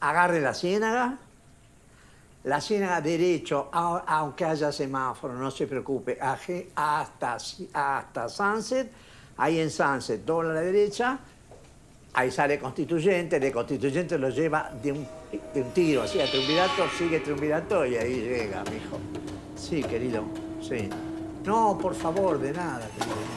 agarre la ciénaga, la ciénaga derecho, aunque haya semáforo, no se preocupe, hasta, hasta Sunset, ahí en Sunset, dobla a la derecha, ahí sale Constituyente, de Constituyente lo lleva de un, de un tiro, así a Triunvirato, sigue Triunvirato y ahí llega, mijo. Sí, querido, sí. No, por favor, de nada, querido.